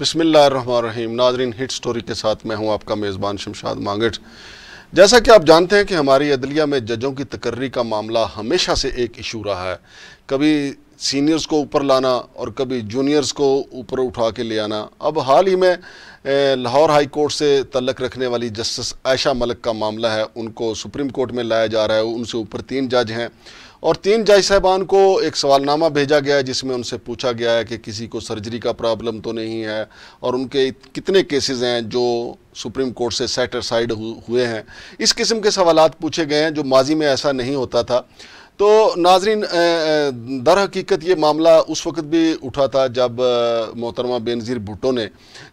बिस्मिल्लाहिर्रहमानिर्रहीम। नाजरीन, hit story के साथ मैं हूँ आपका मेज़बान शमशाद मांगट। जैसा कि आप जानते हैं कि हमारी अदलिया में जजों की तकर्री का मामला हमेशा से एक इशू रहा है। कभी सीनियर्स को ऊपर लाना और कभी जूनियर्स को ऊपर उठा के ले आना। अब हाल ही में लाहौर हाई कोर्ट से तल्लक रखने वाली जस्टिस आयशा मलिक का मामला है। उनको सुप्रीम कोर्ट में लाया जा रहा है। उनसे ऊपर तीन जज हैं। और तीन जज साहबान को एक सवालनामा भेजा गया है, जिसमें उनसे पूछा गया है कि किसी को सर्जरी का प्रॉब्लम तो नहीं है और उनके कितने केसेस हैं जो सुप्रीम कोर्ट से सेट साइड हुए हैं। इस किस्म के सवाल पूछे गए हैं, जो माजी में ऐसा नहीं होता था। तो नाजरीन दर हकीकत ये मामला उस वक्त भी उठा था जब मोहतरमा बेनज़ीर भुट्टो ने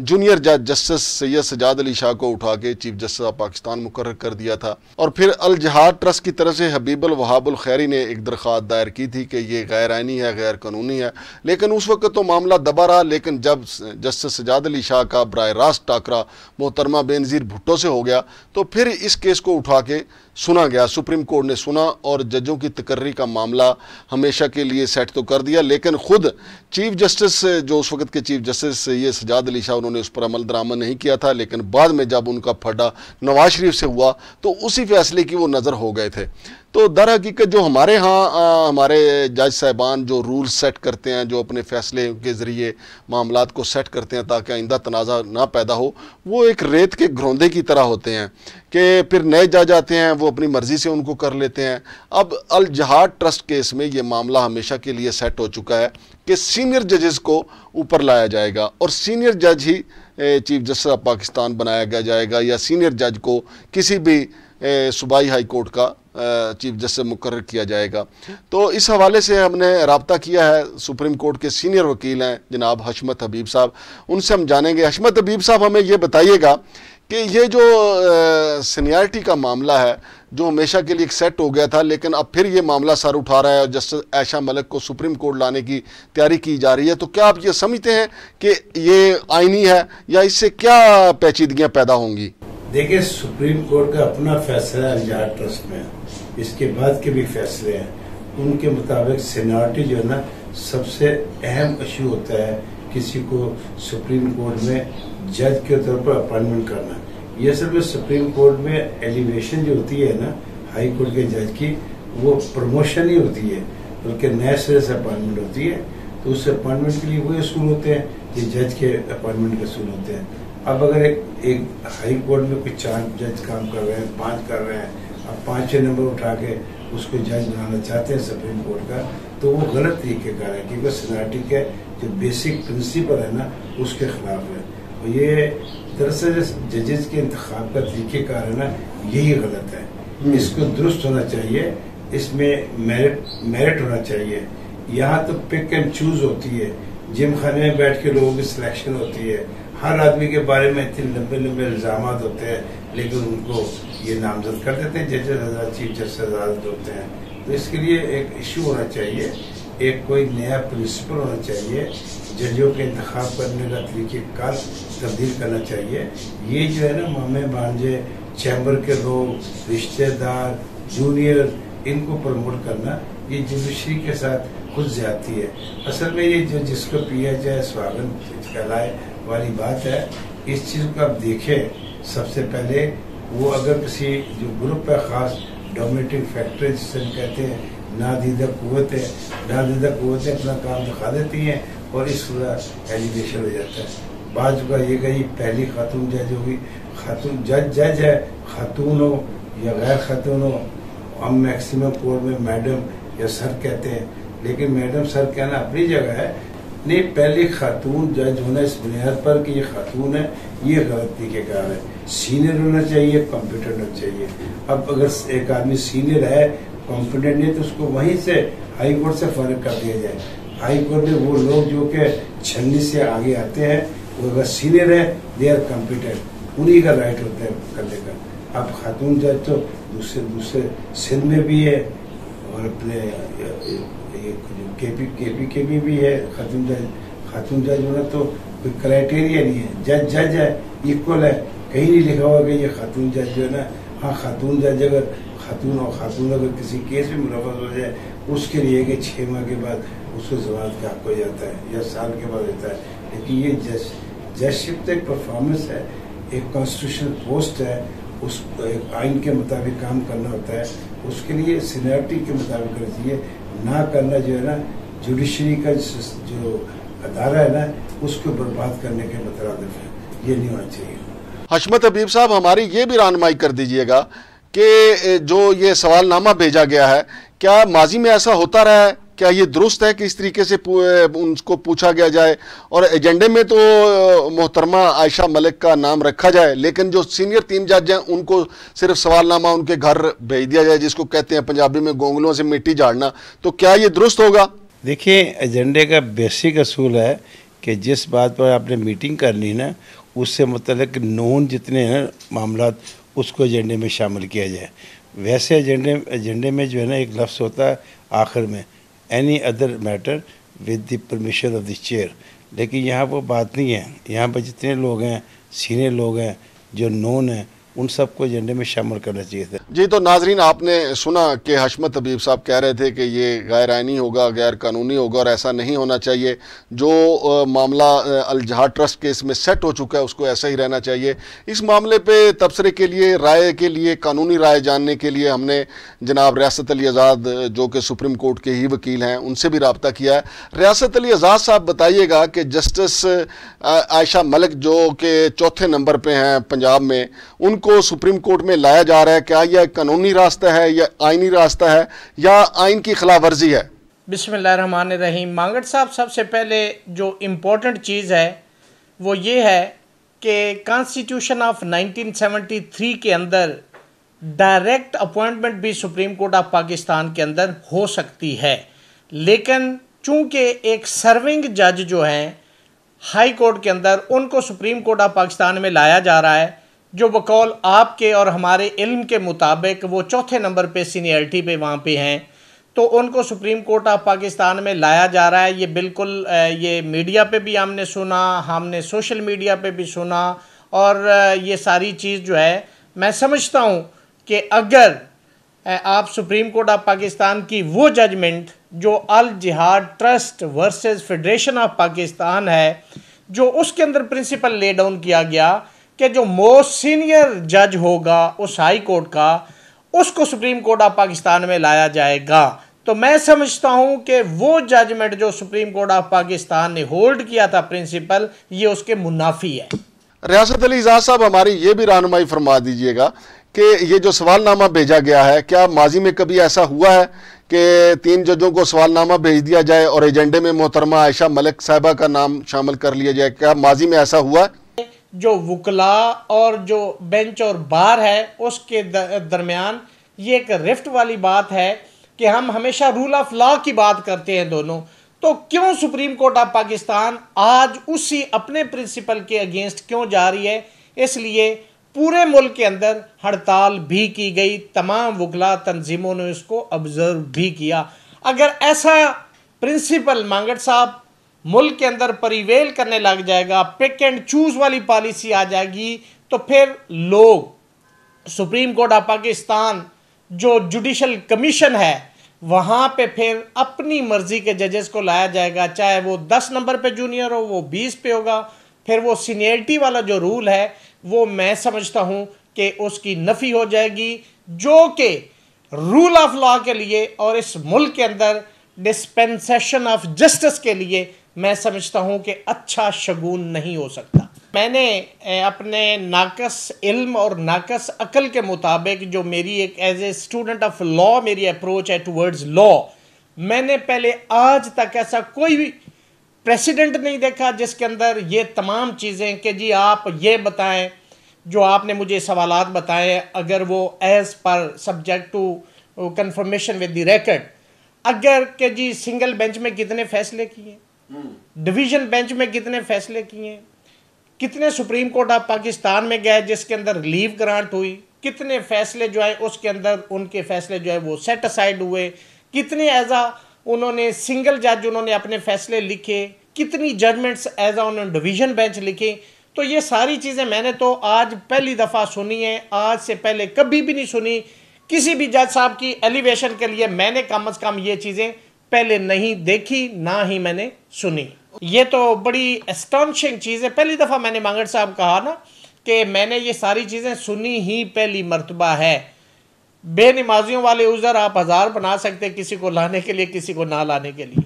जूनियर जज जस्टिस सैयद सजाद अली शाह को उठा के चीफ जस्टिस ऑफ़ पाकिस्तान मुकर कर दिया था। और फिर अल जहाद ट्रस्ट की तरफ़ से हबीबुल वहाबुल खैरी ने एक दरख्वास्त दायर की थी कि ये गैर आइनी है गैर कानूनी है। लेकिन उस वक्त तो मामला दबा रहा, लेकिन जब जस्टिस सजाद अली शाह का बर रास्त टाकरा मोहतरमा बेनज़ीर भुट्टो से हो गया तो फिर इस केस को उठा के सुना गया। सुप्रीम कोर्ट ने सुना और जजों की तकर्री का मामला हमेशा के लिए सेट तो कर दिया, लेकिन खुद चीफ जस्टिस, जो उस वक्त के चीफ जस्टिस ये सजाद अली शाह, उन्होंने उस पर अमल दरामद नहीं किया था, लेकिन बाद में जब उनका फटा नवाज़ शरीफ से हुआ तो उसी फैसले की वो नज़र हो गए थे। तो दर हकीकत जो हमारे यहाँ हमारे जज साहबान जो रूल सेट करते हैं, जो अपने फैसले के ज़रिए मामला को सेट करते हैं ताकि आइंदा तनाज़ा ना पैदा हो, वो एक रेत के घरौंदे की तरह होते हैं कि फिर नए जज आते हैं, वो अपनी मर्ज़ी से उनको कर लेते हैं। अब अलजहाद ट्रस्ट केस में ये मामला हमेशा के लिए सेट हो चुका है। कि सीनियर जजेस को ऊपर लाया जाएगा और सीनियर जज ही चीफ जस्टिस ऑफ़ पाकिस्तान बनाया गया जाएगा या सीनियर जज को किसी भी सूबाई हाई कोर्ट का चीफ जस्टिस मुकर किया जाएगा। तो इस हवाले से हमने रबता किया है। सुप्रीम कोर्ट के सीनियर वकील हैं जनाब हशमत हबीब साहब। उनसे हम जानेंगे। हशमत हबीब साहब, हमें ये बताइएगा कि ये जो सीनियरिटी का मामला है जो हमेशा के लिए एक सेट हो गया था, लेकिन अब फिर ये मामला सर उठा रहा है और जस्टिस ऐशा मलिक को सुप्रीम कोर्ट लाने की तैयारी की जा रही है। तो क्या आप ये समझते हैं कि ये आइनी है या इससे क्या पेचीदगियाँ पैदा होंगी? देखिए, सुप्रीम कोर्ट का अपना फैसला है ट्रस्ट में। इसके बाद के भी फैसले हैं। उनके मुताबिक सीनियरिटी जो है ना, सबसे अहम इशू होता है किसी को सुप्रीम कोर्ट में जज के तौर पर अपॉइंटमेंट करना। ये असल में सुप्रीम कोर्ट में एलिवेशन जो होती है ना हाई कोर्ट के जज की वो प्रमोशन ही होती है। बल्कि नए सिरे से अपॉइंटमेंट होती है। तो उस अपॉइंटमेंट के लिए वही असूल होते हैं कि जज के अपॉइंटमेंट के असूल होते हैं। अब अगर एक, एक हाई कोर्ट में कुछ चार जज काम कर रहे हैं पाँच कर रहे हैं अब पाँच छह नंबर उठा के उसको जज बनाना चाहते हैं सुप्रीम कोर्ट का तो वो गलत तरीके का है क्योंकि सीनारिटी के जो बेसिक प्रिंसिपल है ना उसके खिलाफ है। और ये दरअसल जजेस के इंतखाब का तरीके है ना यही गलत है। इसको दुरुस्त होना चाहिए, इसमें मेरिट मेरिट होना चाहिए। यहाँ तो पिक एंड चूज़ होती है। जिम खाने में बैठ के लोगों की सिलेक्शन होती है। हर आदमी के बारे में इतने लंबे लंबे इल्ज़ाम होते हैं, लेकिन उनको ये नामजद कर देते हैं, जजेस हज़रत चीफ जस्टिस अदालत होते हैं। तो इसके लिए एक इशू होना चाहिए। एक कोई नया प्रिंसिपल होना चाहिए जजों के इंतखब करने का तरीक़ेकार तब्दील करना चाहिए। ये जो है ना मामे भांजे चैम्बर के लोग, रिश्तेदार जूनियर इनको प्रमोट करना, ये जुडिशरी के साथ खुद जाती है। असल में ये जो जिसको पिया जाए स्वागन कहलाए वाली बात है। इस चीज़ को आप देखें, सबसे पहले वो अगर किसी जो ग्रुप है, खास डोमिनेटिंग फैक्टर जिसे कहते हैं नादीदा कुतें नादीदा कुतें अपना काम दिखा देती हैं। और इस पूरा एलिगेशन हो जाता है। बाद का ये कही, पहली खातून जज होगी। खातून, जज जज है, खातून हो या गैर खातून हो, हम मैक्सिमम कोर्ट में मैडम या सर कहते हैं। लेकिन मैडम सर कहना अपनी जगह है, नहीं, पहले खातून जज होना इस बुनियाद पर कि ये खातून है, ये गलती के कारण है। सीनियर होना चाहिए कॉम्पिटेंट होना चाहिए। अब अगर एक आदमी सीनियर है कॉम्पिटेंट नहीं तो उसको वहीं से हाई कोर्ट से फ़र्क कर दिया जाए। हाई कोर्ट में वो लोग जो के छन्नी से आगे आते हैं वो अगर सीनियर है दे आर कॉम्पिटेंट उन्हीं का राइट होता है करने का अब खातून जज तो दूसरे दूसरे सिंध में भी है और अपने केपी केपी के भी, भी है खातून जज खातून जज होना तो कोई क्राइटेरिया नहीं है। जज जज है इक्वल है। कहीं नहीं लिखा हुआ कि ये खातून जज जो है ना हाँ खातून जज अगर खातून और खातून अगर किसी केस में मुलवस हो जाए उसके लिए कि छह माह के बाद उसको जवाब का हक हो जाता है, या साल के बाद होता है। लेकिन ये जज जजशिप तो एक परफॉर्मेंस है, एक कॉन्स्टिट्यूशनल पोस्ट है, उस, एक आइन के मुताबिक काम करना होता है। उसके लिए सीनियरिटी के मुताबिक करना चाहिए। ना करना जो है ना जुडिशरी का जो अदारा है ना, उसको बर्बाद करने के मुतरद है। ये नहीं होना चाहिए। हशमत हबीब साहब, हमारी ये भी रहनमाई कर दीजिएगा कि जो ये सवालनामा भेजा गया है, क्या माजी में ऐसा होता रहा है? क्या ये दुरुस्त है कि इस तरीके से उनको पूछा गया जाए? और एजेंडे में तो मोहतरमा आयशा मलिक का नाम रखा जाए, लेकिन जो सीनियर तीन जज हैं, उनको सिर्फ़ सवालनामा उनके घर भेज दिया जाए, जिसको कहते हैं पंजाबी में गोंगलों से मिट्टी झाड़ना। तो क्या ये दुरुस्त होगा? देखिए, एजेंडे का बेसिक असूल है कि जिस बात पर आपने मीटिंग करनी ना, उससे मतलब नोन जितने हैं मामला उसको एजेंडे में शामिल किया जाए। वैसे एजेंडे एजेंडे में जो है ना, एक लफ्ज़ होता है, आखिर में। Any other matter with the permission of the chair लेकिन यहाँ वो बात नहीं है। यहाँ पर जितने लोग हैं, सीनियर लोग हैं, जो नोन हैं उन सबको एजेंडे में शामिल करना चाहिए था। जी तो नाजरीन आपने सुना कि हशमत हबीब साहब कह रहे थे कि ये गैर आइनी होगा गैर कानूनी होगा और ऐसा नहीं होना चाहिए। जो आ, मामला अलजहा ट्रस्ट केस में सेट हो चुका है उसको ऐसा ही रहना चाहिए। इस मामले पे तबसरे के लिए राय के लिए कानूनी राय जानने के लिए हमने जनाब रियासत अली आज़ाद जो कि सुप्रीम कोर्ट के ही वकील हैं उनसे भी रबता किया है। रियासत अली आज़ाद साहब बताइएगा कि जस्टिस आयशा मलिक जो कि चौथे नंबर पर हैं पंजाब में उन को सुप्रीम कोर्ट में लाया जा रहा है, क्या यह कानूनी रास्ता है या आइनी रास्ता है, या आइन की खिलाफ वर्जी है? बिसमीम रहीम मांगट साहब सबसे पहले जो इम्पोर्टेंट चीज़ है, वो ये है कि कॉन्स्टिट्यूशन ऑफ़ 1973 के अंदर डायरेक्ट अपॉइंटमेंट भी सुप्रीम कोर्ट ऑफ़ पाकिस्तान के अंदर हो सकती है। लेकिन चूँकि एक सर्विंग जज जो हैं, हाई कोर्ट के अंदर, उनको सुप्रीम कोर्ट ऑफ़ पाकिस्तान में लाया जा रहा है जो बकौल आपके और हमारे इल्म के मुताबिक वो चौथे नंबर पे सीनियरिटी पे वहाँ पे हैं। तो उनको सुप्रीम कोर्ट ऑफ़ पाकिस्तान में लाया जा रहा है। ये बिल्कुल ये मीडिया पे भी हमने सुना, हमने सोशल मीडिया पे भी सुना और ये सारी चीज़ जो है, मैं समझता हूँ कि अगर आप सुप्रीम कोर्ट ऑफ़ पाकिस्तान की वो जजमेंट, जो Al Jihad trust versus federation of Pakistan है, जो उसके अंदर प्रिंसिपल ले डाउन किया गया कि जो मोस्ट सीनियर जज होगा, उस हाई कोर्ट का, उसको सुप्रीम कोर्ट ऑफ़ पाकिस्तान में लाया जाएगा। तो मैं समझता हूँ कि वो जजमेंट जो सुप्रीम कोर्ट ऑफ़ पाकिस्तान ने होल्ड किया था प्रिंसिपल ये उसके मुनाफी है। रियासत अली इजाज साहब, हमारी ये भी रहनुमाई फरमा दीजिएगा कि ये जो सवालनामा भेजा गया है, क्या माजी में कभी ऐसा हुआ है कि तीन जजों को सवालनामा भेज दिया जाए और एजेंडे में मोहतरमा आयशा मलिक साहबा का नाम शामिल कर लिया जाए? क्या माजी में ऐसा हुआ है? जो वकला और जो बेंच और बार है, उसके दरमियान ये एक रिफ्ट वाली बात है कि हम हमेशा रूल ऑफ़ लॉ की बात करते हैं दोनों। तो क्यों सुप्रीम कोर्ट ऑफ़ पाकिस्तान आज उसी अपने प्रिंसिपल के अगेंस्ट क्यों जा रही है? इसलिए पूरे मुल्क के अंदर हड़ताल भी की गई, तमाम वकला तंजीमों ने इसको ऑब्ज़र्व भी किया। अगर ऐसा प्रिंसिपल मांगट साहब मुल्क के अंदर परिवेल करने लग जाएगा पिक एंड चूज़ वाली पॉलिसी आ जाएगी तो फिर लोग सुप्रीम कोर्ट ऑफ़ पाकिस्तान, जो जुडिशल कमीशन है, वहाँ पे फिर अपनी मर्ज़ी के जजेस को लाया जाएगा, चाहे वो दस नंबर पे जूनियर हो, वो बीस पे होगा, फिर वो सीनियरिटी वाला जो रूल है, वो मैं समझता हूँ कि उसकी नफ़ी हो जाएगी, जो कि रूल ऑफ़ लॉ के लिए और इस मुल्क के अंदर डिस्पेंसेशन ऑफ़ जस्टिस के लिए मैं समझता हूँ कि अच्छा शगुन नहीं हो सकता। मैंने अपने नाकस इल्म और नाकस अकल के मुताबिक जो मेरी एक as a student of law मेरी अप्रोच है टूवर्ड्स लॉ मैंने पहले आज तक ऐसा कोई भी प्रेसिडेंट नहीं देखा जिसके अंदर ये तमाम चीज़ें कि जी आप ये बताएँ, जो आपने मुझे सवाल बताए अगर वो as per subject to confirmation with the record अगर के जी सिंगल बेंच में कितने फैसले किए डिवीज़न बेंच में कितने फैसले किए, कितने सुप्रीम कोर्ट ऑफ़ पाकिस्तान में गए जिसके अंदर रिलीव ग्रांट हुई, कितने फैसले जो है उसके अंदर उनके फैसले जो है वो सेट असाइड हुए, कितने एज आ उन्होंने सिंगल जज उन्होंने अपने फैसले लिखे, कितनी जजमेंट्स एज आ उन्होंने डिवीज़न बेंच लिखे। तो ये सारी चीज़ें मैंने तो आज पहली दफ़ा सुनी है, आज से पहले कभी भी नहीं सुनी। किसी भी जज साहब की एलिवेशन के लिए मैंने कम अज़ कम ये चीज़ें पहले नहीं देखी, ना ही मैंने सुनी। ये तो बड़ी एस्टॉन्शिंग चीज़ है। पहली दफ़ा मैंने मांगड़ साहब कहा ना कि मैंने ये सारी चीज़ें सुनी ही पहली मरतबा है। बेनमाजियों वाले उज़र आप हज़ार बना सकते किसी को लाने के लिए, किसी को ना लाने के लिए।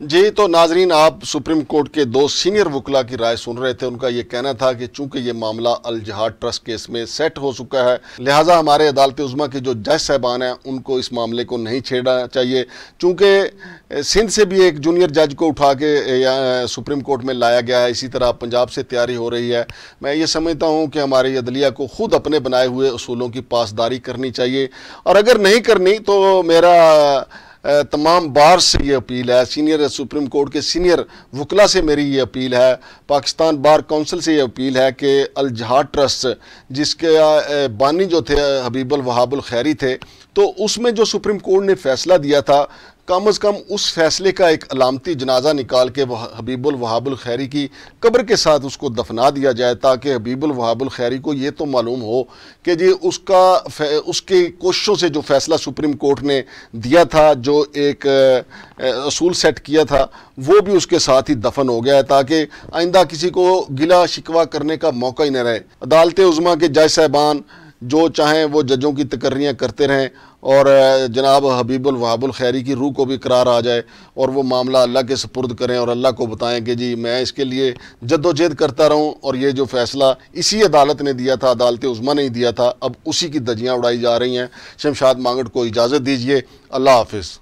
जी तो नाजरीन, आप सुप्रीम कोर्ट के दो सीनियर वकला की राय सुन रहे थे। उनका ये कहना था कि चूँकि ये मामला अल जहाद ट्रस्ट केस में सेट हो चुका है, लिहाजा हमारे अदालत उज़मा के जो जज साहबान हैं, उनको इस मामले को नहीं छेड़ना चाहिए। चूँकि सिंध से भी एक जूनियर जज को उठा के सुप्रीम कोर्ट में लाया गया है। इसी तरह पंजाब से तैयारी हो रही है। मैं ये समझता हूँ कि हमारी अदलिया को ख़ुद अपने बनाए हुए असूलों की पासदारी करनी चाहिए। और अगर नहीं करनी तो मेरा तमाम बार से ये अपील है। सीनियर सुप्रीम कोर्ट के सीनियर वकला से मेरी ये अपील है। पाकिस्तान बार काउंसिल से ये अपील है कि अलजहा ट्रस्ट, जिसके बानी जो थे, हबीबल वहाबुल खैरी थे तो उसमें जो सुप्रीम कोर्ट ने फैसला दिया था कम अज़ कम उस फैसले का एक अलामती जनाजा निकाल के हबीबुल वहाबुल खैरी की कब्र के साथ उसको दफना दिया जाए ताकि हबीबुल वहाबुल खैरी को ये तो मालूम हो कि जी उसका उसके कोशिशों से जो फैसला सुप्रीम कोर्ट ने दिया था, जो एक असूल सेट किया था, वो भी उसके साथ ही दफन हो गया है ताकि आइंदा किसी को गिला शिकवा करने का मौका ही न रहे। अदालत उज़मा के जज साहबान जो चाहें वो जजों की तकर्रियाँ करते रहें और जनाब हबीबुल वहाबुल खैरी की रूह को भी करार आ जाए और वो मामला अल्लाह के सपुर्द करें और अल्लाह को बताएँ कि जी मैं इसके लिए जद्दोजहद करता रहूँ और ये जो फ़ैसला इसी अदालत ने दिया था, अदालत उज़मा ने ही दिया था, अब उसी की दजियाँ उड़ाई जा रही हैं। शमशाद मांगट को इजाज़त दीजिए। अल्लाह हाफिज़।